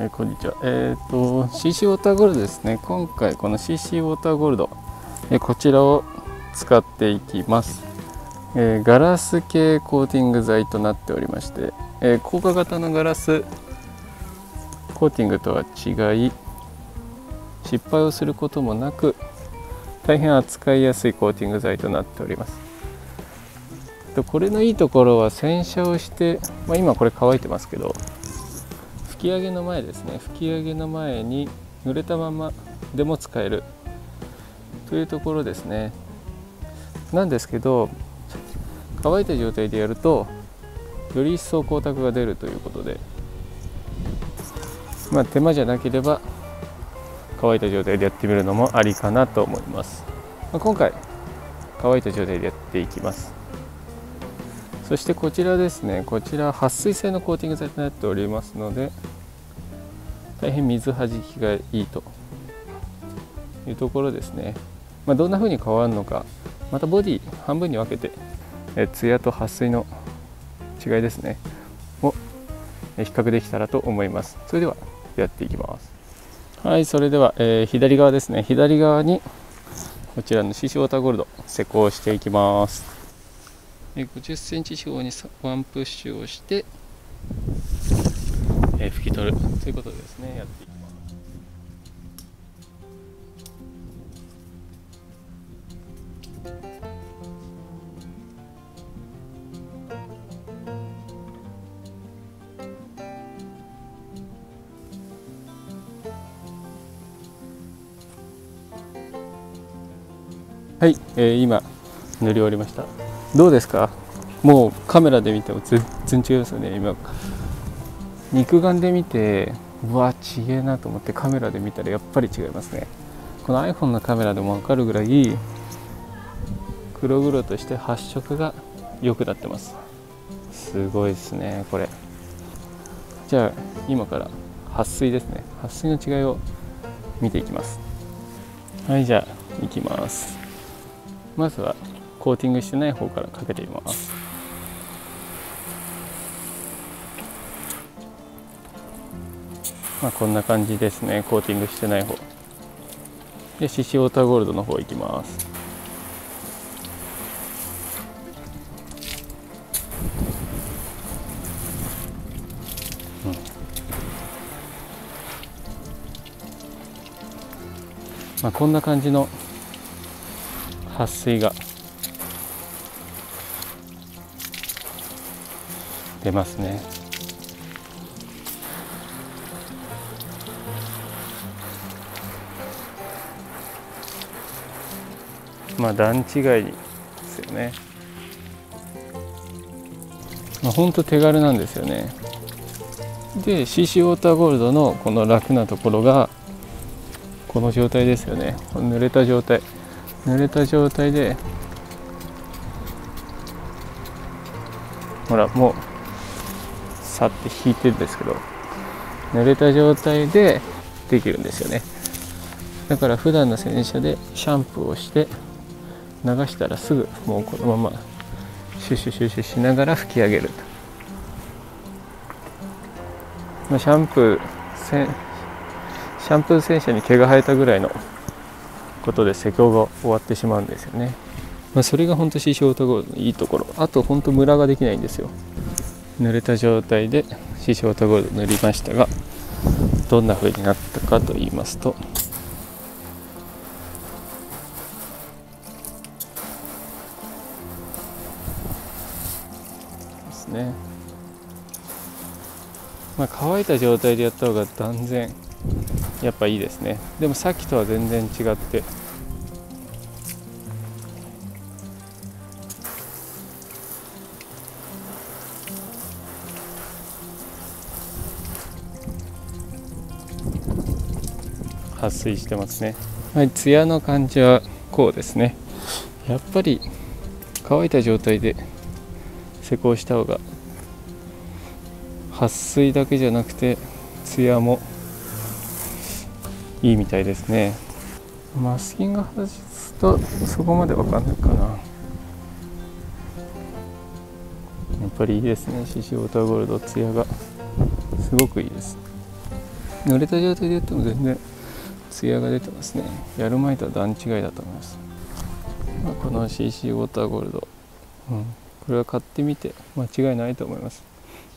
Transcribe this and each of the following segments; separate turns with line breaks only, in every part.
えー、こんにちは。えっ、ー、と CC ウォーターゴールドですね。今回この CC ウォーターゴールド、えー、こちらを使っていきます、えガラス系コーティング剤となっておりまして、え硬化型のガラスコーティングとは違い失敗をすることもなく大変扱いやすいコーティング剤となっておりますこれのいいところは洗車をして、まあ、今これ乾いてますけど吹き上げの前ですね。吹き上げの前に濡れたままでも使えるというところですね。なんですけど乾いた状態でやるとより一層光沢が出るということでまあ手間じゃなければ乾いた状態でやってみるのもありかなと思います、まあ、今回乾いた状態でやっていきます。そしてこちらですね。こちら撥水性のコーティング剤となっておりますので大変水はじきがいいというところですね、まあ、どんな風に変わるのかまたボディ半分に分けてえツヤと撥水の違いですね。を比較できたらと思います。それではやっていきます。はいそれでは、えー、左側ですね。左側にこちらの CC ウォータゴールド施工していきます。50センチ四方にワンプッシュをして、えー、拭き取る。ということですねやって。いきますはい、えー、今塗り終わりましたどうですか？もうカメラで見ても全然違いますよね。今肉眼で見てうわちげえなと思ってカメラで見たらやっぱり違いますね。この iPhone のカメラでも分かるぐらい黒々として発色が良くなってます。すごいですねこれ。じゃあ今から撥水ですね。撥水の違いを見ていきます。はいじゃあいきます。まずはコーティングしてない方からかけてみます。まあこんな感じですね。コーティングしてない方。でシシウォーターゴールドの方いきます。まあ、こんな感じの撥水が出ますね。まあ段違いですよね。まあ本当手軽なんですよね。で CC ウォーターゴールドのこの楽なところがこの状態ですよね。濡れた状態。濡れた状態でほらもうさって引いてるんですけど濡れた状態でできるんですよね。だから普段の洗車でシャンプーをして流したらすぐもうこのままシュシュシュシュしながら拭き上げるま、シャンプーシャンプー洗車に毛が生えたぐらいのことで施工が終わってしまうんですよね、まあ、それが本当 CC オートゴールドのいいところ。あと本当ムラができないんですよ。濡れた状態でシショートゴールド塗りましたがどんな風になったかと言いますとですね。まあ乾いた状態でやった方が断然やっぱいいですね。でもさっきとは全然違って撥水してますね。はいツヤの感じはこうですね。やっぱり乾いた状態で施工した方が撥水だけじゃなくてツヤもいいみたいですね。マスキング外すとそこまで分かんないかな。やっぱりいいですね。CC ウォーターゴールドツヤがすごくいいです。濡れた状態でやっても全然ツヤが出てますね。やる前とは段違いだと思います、まあ、この CC ウォーターゴールド、うん、これは買ってみて間違いないと思います。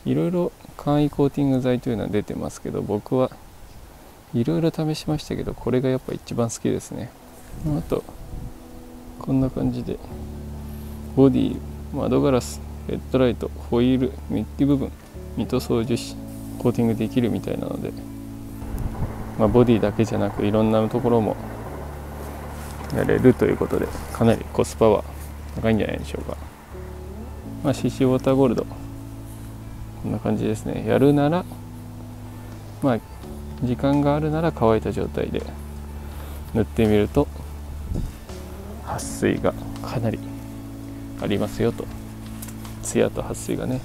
いろいろ簡易コーティング剤というのは出てますけど僕はいろいろ試しましたけどこれがやっぱ一番好きですね。あとこんな感じでボディ窓ガラスヘッドライトホイールミッキー部分ミ塗装樹脂コーティングできるみたいなので、まあ、ボディだけじゃなくいろんなところもやれるということでかなりコスパは高いんじゃないでしょうか。まあ、CC ウォーターゴールド。こんな感じですね。やるならまあ時間があるなら乾いた状態で塗ってみると撥水がかなりありますよと。ツヤと撥水がね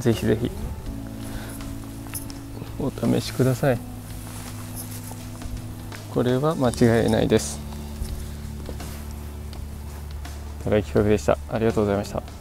ぜひぜひ。お試しください。これは間違いないです。高木企画でした。ありがとうございました。